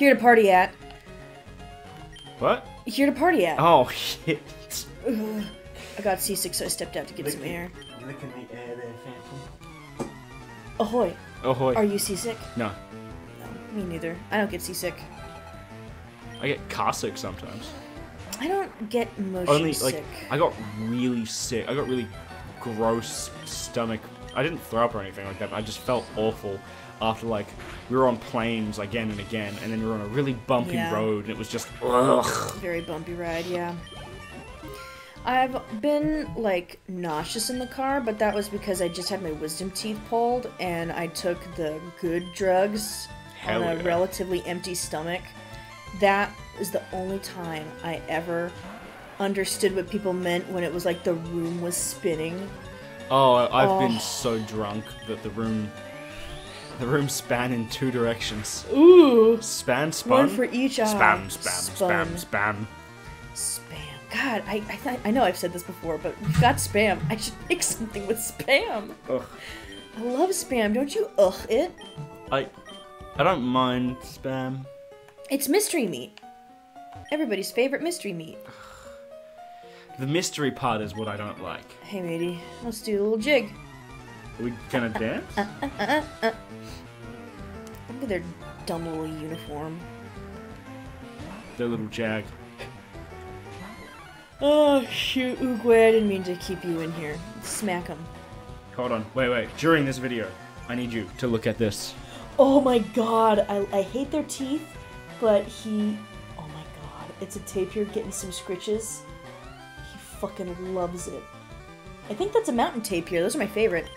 Here to party at. What? Here to party at. Oh shit. Ugh. I got seasick, so I stepped out to get some air. Look at the air there, Phantom. Ahoy! Ahoy. Are you seasick? No. No, me neither. I don't get seasick. I get car sick sometimes. I don't get motion Only sick. like I got really sick. I got really gross stomach. I didn't throw up or anything like that. But I just felt awful after like we were on planes again and again, and then we were on a really bumpy Yeah. road, and it was just ugh. Very bumpy ride, yeah. I've been like nauseous in the car, but that was because I just had my wisdom teeth pulled and I took the good drugs Hell on a yeah. relatively empty stomach. That is the only time I ever understood what people meant when it was like the room was spinning. Oh, I- I've been Oh. so drunk that the room, the room span in two directions. Ooh! Span, spun. One for each eye. Spam, spam, spam, spam. Spam. God, I I, th- I know I've said this before, but we've got spam. I should make something with spam. Ugh. I love spam. Don't you ugh it? I, I don't mind spam. It's mystery meat. Everybody's favorite mystery meat. The mystery part is what I don't like. Hey, matey, let's do a little jig. Are we gonna dance? Look at their dumb little uniform. the little jag. Oh, shoot, Oogway, I didn't mean to keep you in here. Smack him. Hold on. Wait, wait. During this video, I need you to look at this. Oh my god, I, I hate their teeth, but he. Oh my god, it's a tapir getting some scritches. He fucking loves it. I think that's a mountain tapir. Those are my favorite.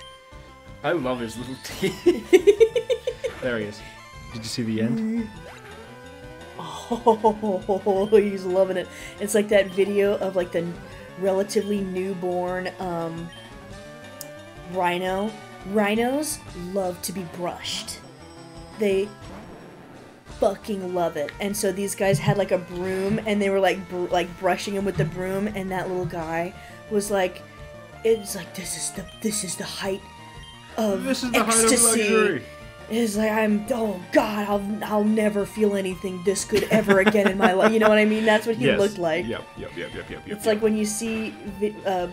I love his little teeth. there he is. Did you see the end? Oh, he's loving it. It's like that video of like the relatively newborn um, rhino. Rhinos love to be brushed. They fucking love it. And so these guys had like a broom and they were like br- like brushing him with the broom and that little guy was like it was like this is the this is the height of This is the height of luxury. It's like I'm oh god, I'll I'll never feel anything this good ever again in my life. You know what I mean? That's what he Yes. looked like. Yep, yep, yep, yep, yep. It's like when you see vi- uh,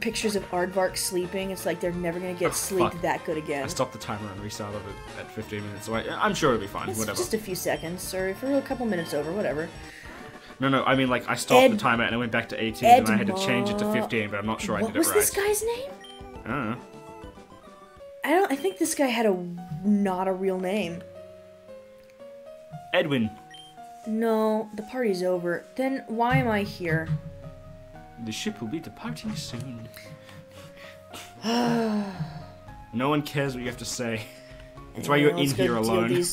pictures of Aardvark sleeping. It's like they're never gonna get Oh, sleep fuck. that good again. I stopped the timer and restarted it at 15 minutes, so I, I'm sure it'll be fine. It's Whatever. just a few seconds, or for a couple minutes over, whatever. No, no, I mean, like, I stopped Ed- the timer and I went back to 18 and I had to change it to 15, but I'm not sure I did it was right. this guy's name? I don't know. I don't. I think this guy had a not a real name. Edwin. No, the party's over. Then why am I here? The ship will be departing soon. no one cares what you have to say. That's why you're in here alone. You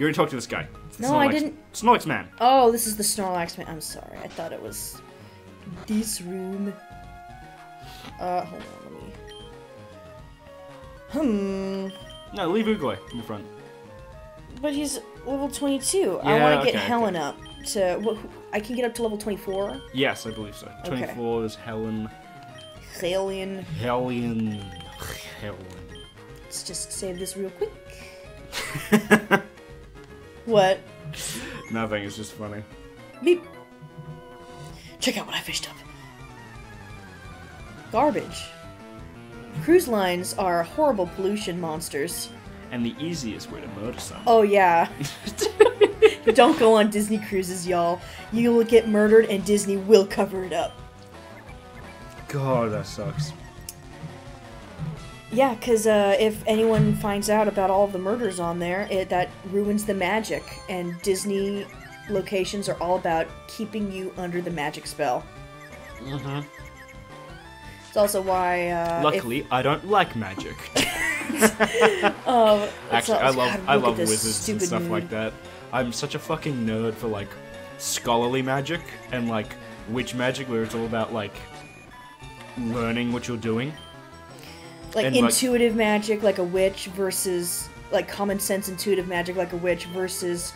already talked to this guy. It's No, I didn't. Snorlax man. Oh, this is the Snorlax man. I'm sorry. I thought it was this room. Uh, hold on. Hmm. No, leave Oogway in the front. But he's level 22. Yeah, I want to get okay, Helen up to. What, I can get up to level 24. Yes, I believe so. Okay. 24 is Helen. Helen. Helen. Helen. Let's just save this real quick. What? Nothing, it's just funny. Beep. Check out what I fished up. Garbage. Cruise lines are horrible pollution monsters. And the easiest way to murder someone. Oh yeah. Don't go on Disney cruises, y'all. You will get murdered and Disney will cover it up. God, that sucks. Yeah, because uh, if anyone finds out about all the murders on there, it, that ruins the magic. And Disney locations are all about keeping you under the magic spell. Mm-hmm. It's also why. Uh, if- Luckily, I don't like magic. It's Actually, I love I love wizards and stuff like that. I'm such a fucking nerd for like scholarly magic and like witch magic, where it's all about like learning what you're doing. Like and, like- intuitive magic, like a witch, versus like common sense intuitive magic, like a witch, versus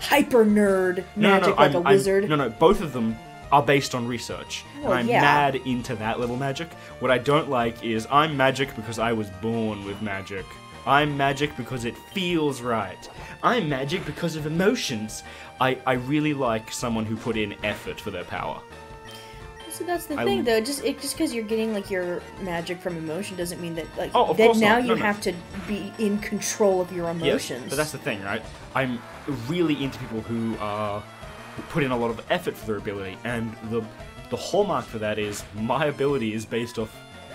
hyper nerd magic, like I'm, a I'm- wizard. no, no, both of them are based on research, Well, and I'm yeah. mad into that level magic. What I don't like is I'm magic because I was born with magic, I'm magic because it feels right. I'm magic because of emotions. I, I really like someone who put in effort for their power. So that's the I thing, though. Just it, just because you're getting like your magic from emotion doesn't mean that like Oh, then now not. you No, no. have to be in control of your emotions. Yes, but that's the thing, right? I'm really into people who are put in a lot of effort for their ability, and the the hallmark for that is my ability is based off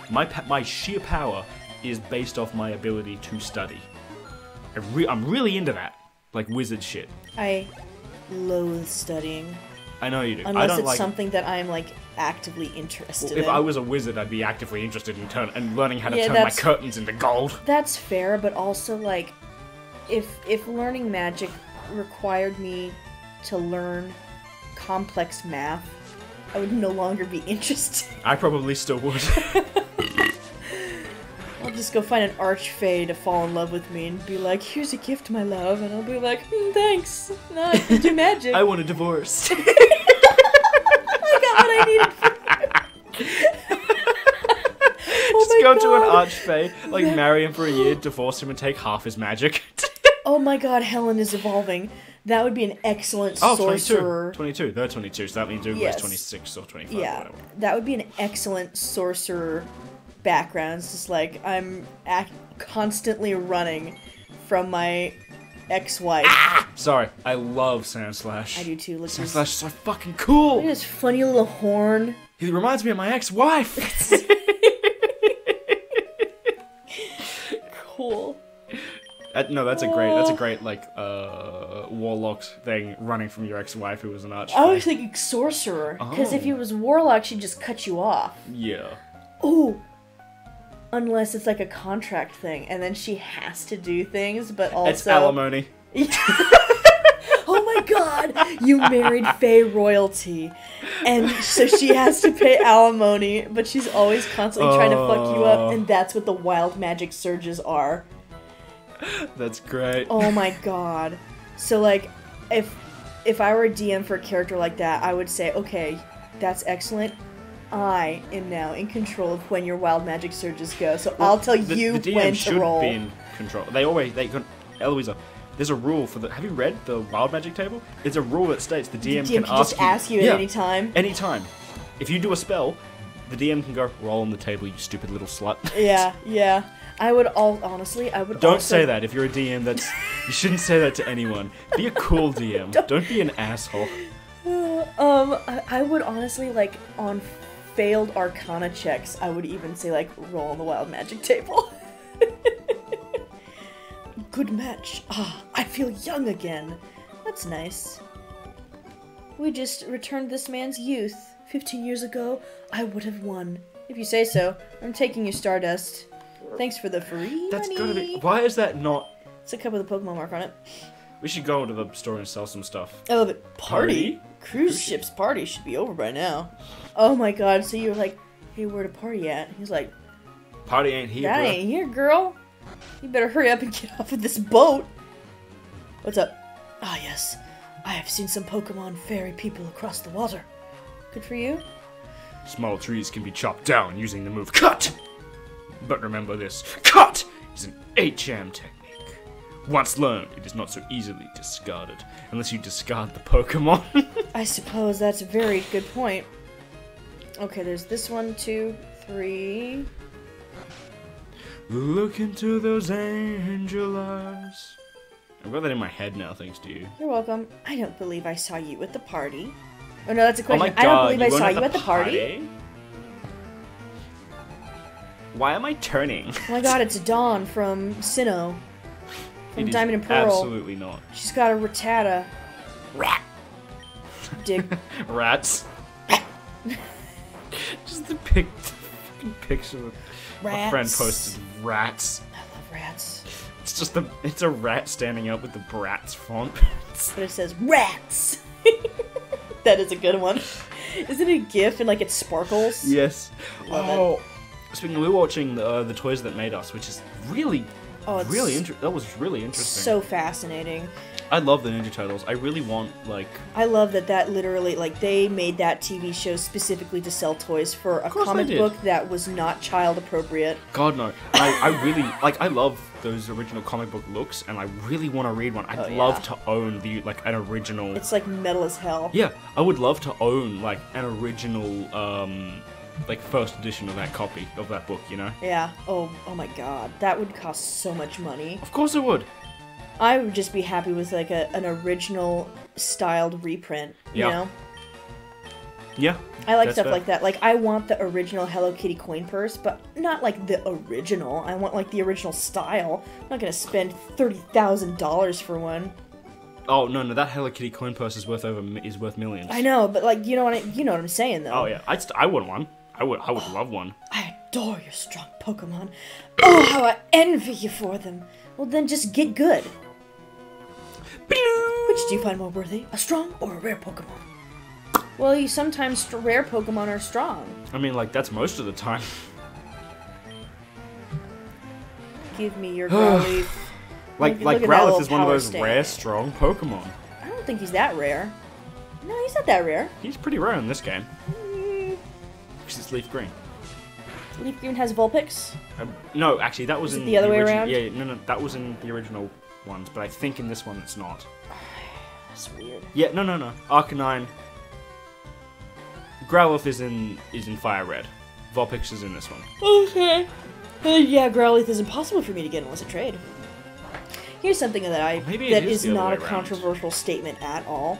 my my sheer power is based off my ability to study. I re- I'm really into that, like wizard shit. I loathe studying I know you do. I unless don't it's like. something that I'm like actively interested in. if in. I was a wizard, I'd be actively interested in turn and learning how to Yeah, turn my curtains into gold. That's fair, but also like if if learning magic required me to learn complex math, I would no longer be interested. I probably still would. I'll just go find an archfey to fall in love with me and be like, "Here's a gift, my love," and I'll be like, "Hmm, "Thanks, no, I can do magic. I want a divorce. I got what I needed." oh Just go to an archfey, like marry him for a year, divorce him, and take half his magic. Oh my god, Helen is evolving. That would be an excellent Oh, sorcerer. 22. 22. They're 22, so that means Uber Yes. is 26 or 25 Yeah, whatever. that would be an excellent sorcerer background. It's just like I'm ac- constantly running from my ex-wife. Sorry, I love Sandslash. I do too. Look Sandslash is so fucking look at cool. this funny little horn. He reminds me of my ex-wife. Cool. Uh, no, that's a great. That's a great like uh warlock thing running from your ex-wife who was an archer. I was thinking sorcerer because if Oh. he was warlock, she'd just cut you off. Yeah. Ooh. Unless it's like a contract thing, and then she has to do things, but also It's alimony. oh my god, you married fey royalty. And so she has to pay alimony, but she's always constantly trying to fuck you Oh. up, and oh. that's what the wild magic surges are. That's great. Oh my god. So like if if I were a DM for a character like that, I would say, okay, that's excellent. I am now in control of when your wild magic surges go. So I'll tell the, you the DM when should to roll. be in control. They always they can. Eloisa, there's a rule for the. Have you read the wild magic table? It's a rule that states the DM, DM can, ask just ask you at Yeah, any time. Anytime. If you do a spell, the DM can go roll on the table, you stupid little slut. Yeah, yeah. I would all honestly, I would Don't also- say that if you're a DM. That's you shouldn't say that to anyone. Be a cool DM. Don't be an asshole. Um, I, I would honestly like on failed Arcana checks. I would even say like roll on the wild magic table. Good match. Ah, I feel young again. That's nice. We just returned this man's youth. Fifteen years ago, I would have won. If you say so. I'm taking your Stardust. Thanks for the free That's money. gotta be. Why is that not? It's a cup with a Pokemon mark on it. We should go to the store and sell some stuff. I love it. Party? Party? Cruise ship's party should be over by now. Oh my god, so you're like, hey, where to party at? He's like, Party ain't here, that bro. ain't here, girl. You better hurry up and get off of this boat. What's up? Ah, yes. I have seen some Pokemon fairy people across the water. Good for you. Small trees can be chopped down using the move cut. But remember this cut is an HM technique. Once learned, it is not so easily discarded, unless you discard the Pokemon. I suppose that's a very good point. Okay, there's this one, two, three. Look into those angel eyes. I've got that in my head now, thanks to you. You're welcome. I don't believe I saw you at the party. Oh no, that's a Oh question. my god, I don't believe I saw you at the party. Why am I turning? Oh my god, it's Dawn from Sinnoh. From It is Diamond and Pearl. Absolutely not. She's got a Rattata. Rat. Dig. Rats. Just the pic, picture. of- a friend posted rats. I love rats. It's just the it's a rat standing up with the brats font. But it says rats. that is a good one. Isn't it a GIF and like it sparkles? yes. Love oh, speaking, we were watching the uh, the toys that made us, which is really, Oh, really inter- That was really interesting. So fascinating. I love the Ninja Turtles. I really want like I love that that literally like they made that TV show specifically to sell toys for a comic book that was not child appropriate. God no. I, I really like I love those original comic book looks and I really want to read one. I'd Oh, yeah. love to own the like an original It's like metal as hell. Yeah, I would love to own like an original um like first edition of that copy of that book, you know? Yeah. Oh, oh my god. That would cost so much money. Of course it would. I would just be happy with like a, an original styled reprint, you Yeah. know? Yeah. I like stuff fair. like that. Like I want the original Hello Kitty coin purse, but not like the original. I want like the original style. I'm not gonna spend thirty thousand dollars for one. Oh no, no, that Hello Kitty coin purse is worth over is worth millions. I know, but like you know what I, you know what I'm saying though. Oh yeah, I'd st- I would one. I would I would oh, love one. I adore your strong Pokemon. Oh, how I envy you for them. Well, then just get good. Which do you find more worthy, a strong or a rare Pokemon? Well, you sometimes rare Pokemon are strong. I mean, like that's most of the time. Give me your Growlithe. Like Look- like look Growlithe is one of those stand. rare, strong Pokemon. I don't think he's that rare. No, he's not that rare. He's pretty rare in this game. Because it's Leaf Green. Leaf Green has Vulpix. Um, no, actually, that was Is in the other way around? Yeah, no, no, that was in the original ones, but I think in this one it's not. That's weird. Yeah, no, no, no. Arcanine. Growlithe is in is in Fire Red. Vulpix is in this one. Okay. Uh, yeah, Growlithe is impossible for me to get unless I trade. Here's something that I Maybe that is is not a around. controversial statement at all.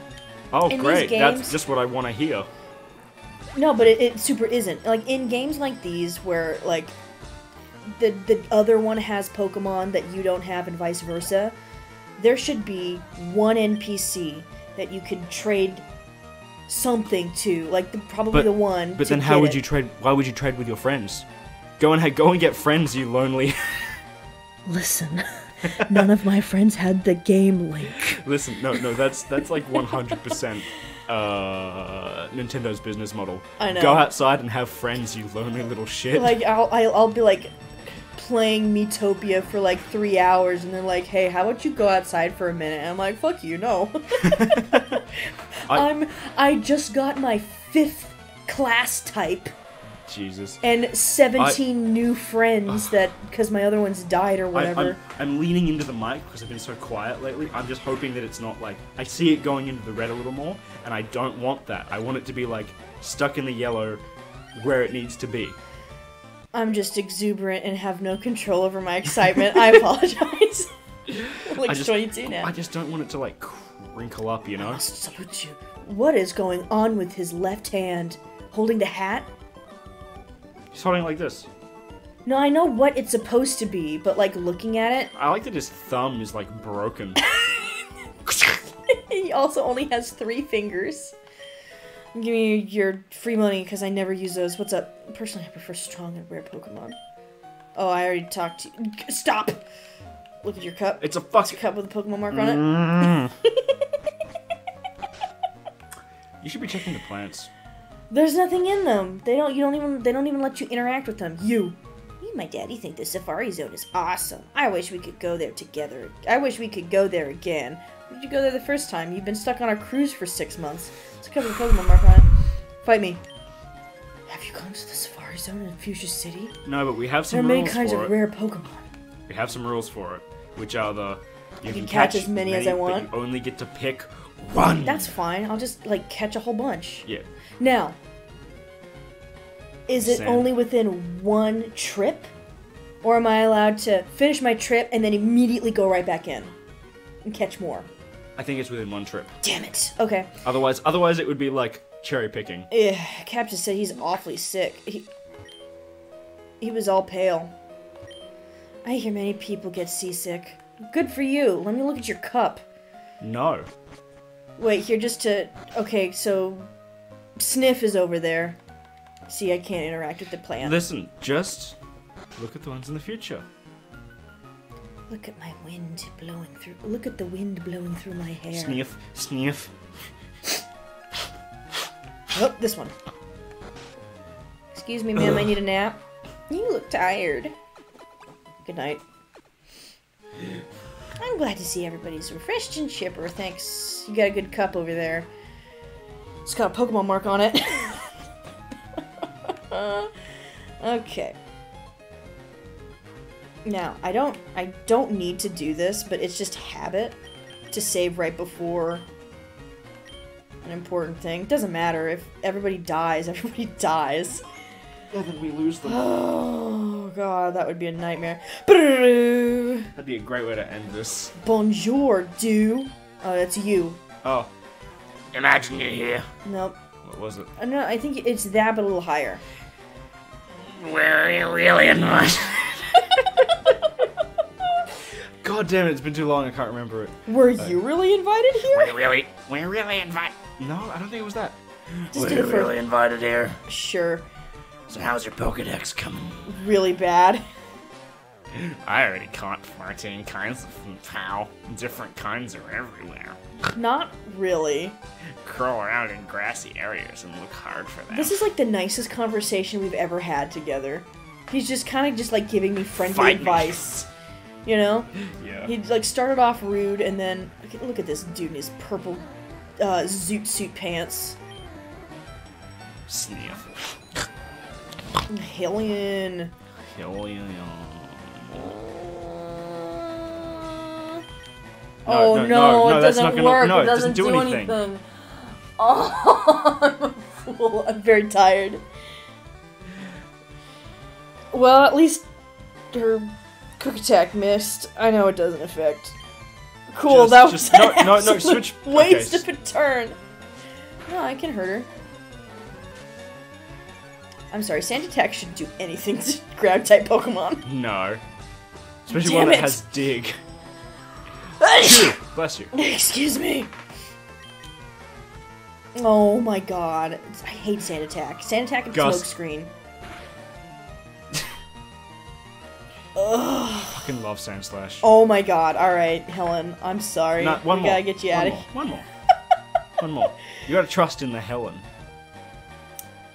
Oh, In great! games- That's just what I want to hear. No, but it, it super isn't. Like in games like these where like the the other one has Pokemon that you don't have and vice versa, there should be one NPC that you could trade something to, like the, probably But- the one. But to then, how get would it. you trade? Why would you trade with your friends? Go and go and get friends, you lonely. Listen, none of my friends had the game link. Listen, no, no, that's that's like one hundred percent uh Nintendo's business model. I know. Go outside and have friends, you lonely little shit. Like I'll I'll, I'll be like playing Miitopia for like three hours, and they're like, "Hey, how about you go outside for a minute?" And I'm like, "Fuck you, no." I- I'm I just got my fifth class type Jesus. and 17 new friends that because my other ones died or whatever. I'm, I'm leaning into the mic because I've been so quiet lately. I'm just hoping that it's not like I see it going into the red a little more, and I don't want that. I want it to be like stuck in the yellow, where it needs to be. I'm just exuberant and have no control over my excitement. I apologize. Like I just, 22 now. I just don't want it to like crinkle up, you know. Oh, you. What is going on with his left hand? Holding the hat? He's holding it like this. No, I know what it's supposed to be, but like looking at it, I like that his thumb is like broken. he also only has three fingers. Give me your free money because I never use those. What's up? Personally, I prefer strong and rare Pokemon. Oh, I already talked to you. Stop! Look at your cup. It's a It's a fucking. cup with a Pokemon mark on it. Mm. You should be checking the plants. There's nothing in them. They don't. You don't even. They don't even let you interact with them. You. Me and my daddy think the Safari Zone is awesome. I wish we could go there together. I wish we could go there again. Why did you go there the first time? You've been stuck on a cruise for six months. It's a couple of Pokemon mark on it. Fight me. Have you gone to the Safari Zone in Fuchsia City? No, but we have some. There are many kinds of it. rare Pokemon. We have some rules for it, which are the you can catch as many as I want. but you only get to pick one. That's fine. I'll just like catch a whole bunch. yeah. Now, is it Same. only within one trip? Or am I allowed to finish my trip and then immediately go right back in and catch more? I think it's within one trip. Damn it. Okay. Otherwise, otherwise it would be like cherry picking. Ugh, Cap just said he's awfully sick. He, he was all pale. I hear many people get seasick. Good for you. Let me look at your cup. No. Wait, here just to. Okay, so. Sniff is over there. See, I can't interact with the plant. Listen, just look at the ones in the future. Look at my wind blowing through. Look at the wind blowing through my hair. Sniff, sniff. Oh, this one. Excuse me, ma'am. I need a nap. You look tired. Good night. I'm glad to see everybody's refreshed and chipper. Thanks. You got a good cup over there. It's got a Pokemon mark on it. okay. Now, I don't I don't need to do this, but it's just habit to save right before an important thing. Doesn't matter if everybody dies, everybody dies. Yeah, then we lose them. Oh god, that would be a nightmare. That'd be a great way to end this. Bonjour, do. Oh, that's you. Oh. Imagine you're here. Nope. What was it? Uh, no, I think it's that, but a little higher. Where are you really in invited? God damn it, it's been too long, I can't remember it. Were you really invited here? really, we're really invited. No, I don't think it was that. Just do it for invited here. sure. So how's your Pokedex coming? Really bad. I already caught 14 kinds of how different kinds are everywhere. Not really. Crawl around in grassy areas and look hard for them. This is like the nicest conversation we've ever had together. He's just kind of just like giving me friendly Fight me. advice. You know? yeah. He like started off rude and then look at, this dude in his purple uh, zoot suit pants. Sniff. Hellion. Hell yeah. Oh no, no, no, no, it that's doesn't not gonna- work. no, it it doesn't, doesn't do do anything. anything. Oh, I'm a fool. I'm very tired. Well, at least her quick attack missed. I know it doesn't affect. Cool, Just- that was just- no, an no, no, absolute switch- Waste okay. of a turn. No, I can hurt her. I'm sorry, Sand Attack should do anything to ground type Pokemon. No. Especially Damn one that it. has dig. Bless you. Excuse me. Oh my god. I hate Sand Attack. Sand Attack and Gust. Smokescreen. Fucking love Sandslash. Oh my god. Alright, Helen. I'm sorry. No, one we more. gotta get you one out of here. One more. one more. You gotta trust in the Helen.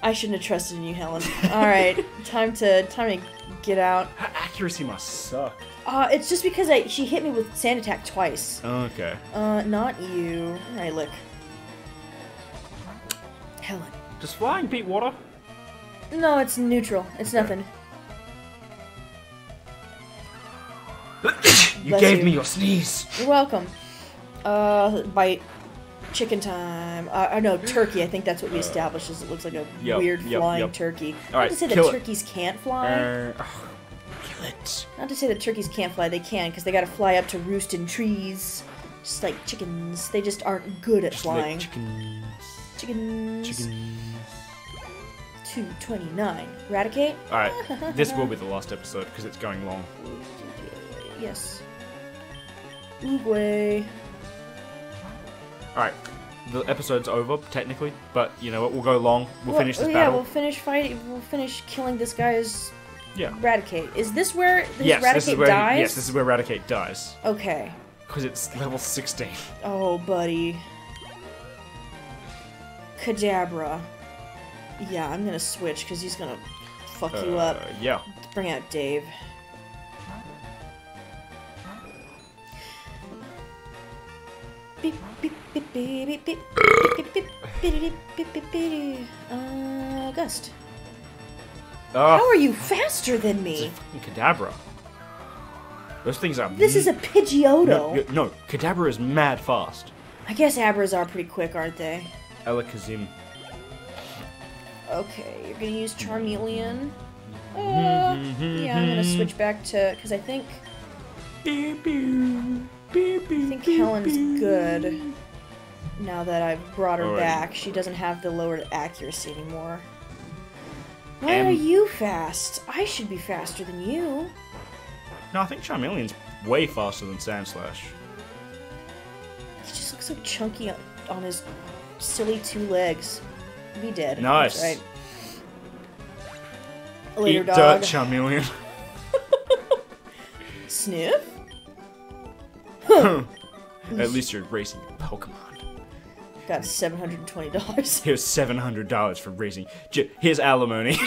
I shouldn't have trusted in you, Helen. Alright, time to time to get out. Her accuracy must suck. Uh, it's just because I she hit me with Sand Attack twice. Okay. Uh, not you. Alright, look. Helen. Does flying beat water? No, it's neutral. It's Okay. nothing. You Bless gave you. me your sneeze. You're welcome. Uh, bite. Chicken time. Uh, uh, no, turkey. I think that's what we established. Is it looks like a Yep, weird yep, flying yep. turkey. All Not right, to say that it. turkeys can't fly. Uh, kill it. Not to say that turkeys can't fly. They can because they got to fly up to roost in trees, just like chickens. They just aren't good at Just like flying. chickens. chickens. Chickens. Two twenty nine. Eradicate. Alright, this will be the last episode because it's going long. Yes. Oogway. Alright, the episode's over, technically, but you know what? We'll go long. We'll Well, finish this yeah, battle. we'll finish fighting. We'll finish killing this guy's Yeah. Eradicate. Is this where his Yes, is where dies? yes, this is where Eradicate dies Okay. because it's level 16. Oh, buddy. Kadabra. Yeah, I'm gonna switch because he's gonna fuck you Uh, up. Yeah. Bring out Dave. Beep, beep, uh, Gust. Ah. How are you faster than me? It's a Kadabra. Those things are. This is a Pidgeotto. No, no, Kadabra is mad fast. I guess Abras are pretty quick, aren't they? Alakazam. Okay, you're gonna use Charmeleon. Mm-hmm. Uh, yeah, I'm gonna mm-hmm. switch back to because I think. I think Helen's good. Now that I've brought her back, she doesn't have the lowered accuracy anymore. Why are you fast? I should be faster than you. No, I think Charmeleon's way faster than Sandslash. He just looks so chunky on, on his silly two legs. Be dead. Nice. That's right. Later, Eat dog. dirt, Charmeleon. Sniff. At least you're racing Pokemon. Got seven hundred and twenty dollars. Here's seven hundred dollars for raising. Here's alimony.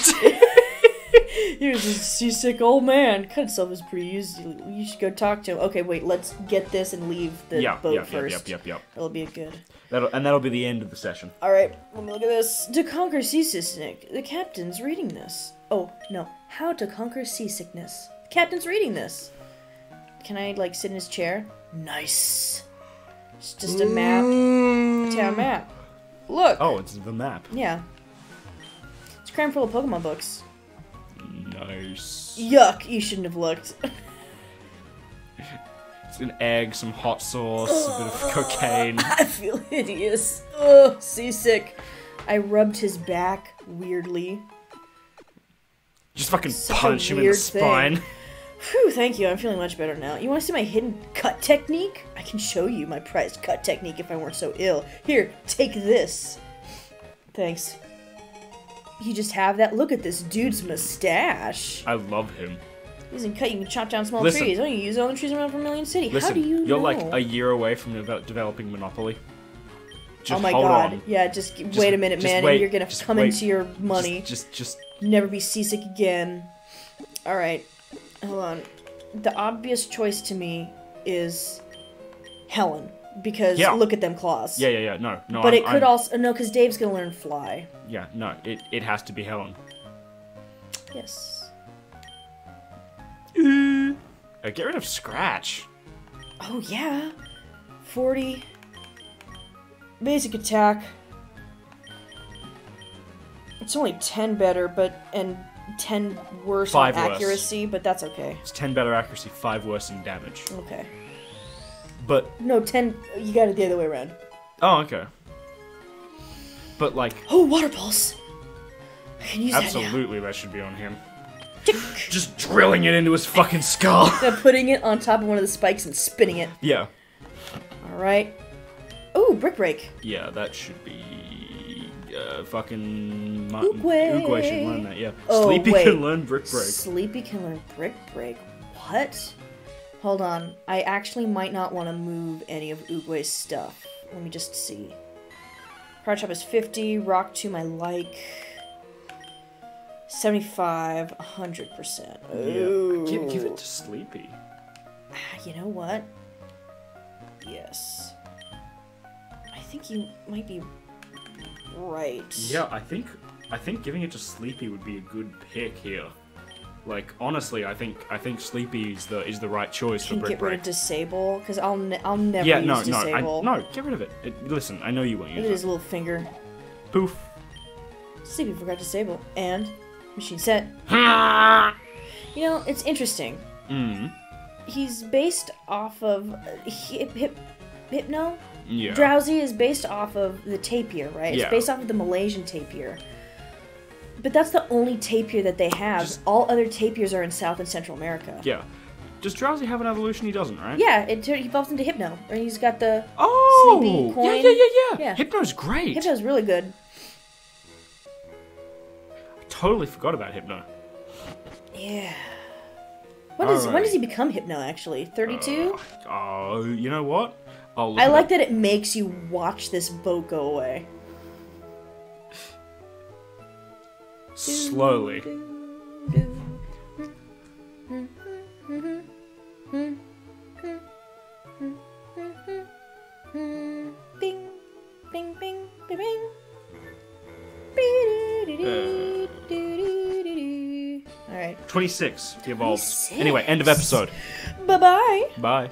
he was a seasick old man. Cut himself is pretty easy. You should go talk to him. Okay, wait, let's get this and leave the Yeah, boat yep, yep, first. yep, yep, yep. That'll be good. That'll, and that'll be the end of the session. Alright, let me look at this. To conquer seasickness. The captain's reading this. Oh, no. How to conquer seasickness. The captain's reading this. Can I, like, sit in his chair? Nice. It's just a map. A town hmm. map. Look. Oh, it's the map. Yeah. It's crammed full of Pokemon books. Nice. Yuck, you shouldn't have looked. It's an egg, some hot sauce, a bit of cocaine. I feel hideous. Ugh, seasick. I rubbed his back weirdly. Just fucking Such punch him in the spine. Phew, thank you. I'm feeling much better now. You want to see my hidden cut technique? I can show you my prized cut technique if I weren't so ill. Here, take this. Thanks. You just have that? Look at this dude's mustache. I love him. Using cut, you can chop down small Listen. trees. Don't you use all the trees around Vermilion City? Listen, How do you you're know? like a year away from deve- developing Monopoly. Just oh my god. on. Yeah, just, Just- wait a minute, man, wait, and you're gonna come wait. into your money. Just, just, just never be seasick again. Alright, hold on. The obvious choice to me is Helen. Because Yeah. look at them claws. yeah, yeah, yeah. No, no. but I'm, it could I'm- also. No, because Dave's gonna learn fly. Yeah, no. It, it has to be Helen. Yes. Uh, get rid of Scratch. Oh, yeah. 40. Basic attack. It's only 10 better, but. And 10 worse Five worse. accuracy, but that's okay. It's 10 better accuracy, 5 worse in damage. Okay. But, No, 10. You got it the other way around. oh, okay. But, like, Oh, water pulse! I can use that absolutely that should be on him. Just drilling it into his fucking skull. Now putting it on top of one of the spikes and spinning it. yeah. Alright. Oh, brick break. Yeah, that should be. Uh, fucking. Ma- Oogway. Oogway should learn that, yeah. Oh, Sleepy wait. can learn Brick Break. Sleepy can learn brick break. What? Hold on. I actually might not want to move any of Oogway's stuff. Let me just see. Power chop is 50. Rock to my like. 75. 100%. Ooh. Yeah. Give, give it to Sleepy. Ah, You know what? Yes. I think you might be right. Yeah, I think I think giving it to Sleepy would be a good pick here. Like honestly, I think I think Sleepy is the is the right choice for Can Brick get rid of disable because I'll ne- I'll never Yeah, use no, no, I, disable. no, get rid of it. it. Listen, I know you won't Look at use his little finger. Poof. Sleepy forgot disable and machine set. You know, it's interesting. He's based off of uh, hip hip hypno. Yeah. Drowzee is based off of the tapir, right? Yeah. It's based off of the Malaysian tapir. But that's the only tapir that they have. Just- All other tapirs are in South and Central America. yeah. Does Drowzee have an evolution? He doesn't, right? Yeah, it he evolves into Hypno, And he's got the Oh. Sleepy Yeah, coin. yeah, yeah, yeah. Yeah. Hypno's great. Hypno's really good. I totally forgot about Hypno. Yeah. When does when does he become Hypno? Actually, thirty-two. Uh, oh, you know what? I'll I like up. that it makes you watch this boat go away. slowly. Bing, bing, bing, bing, bing. All right. 26. He evolves. 26. Anyway, end of episode. Bye bye. Bye.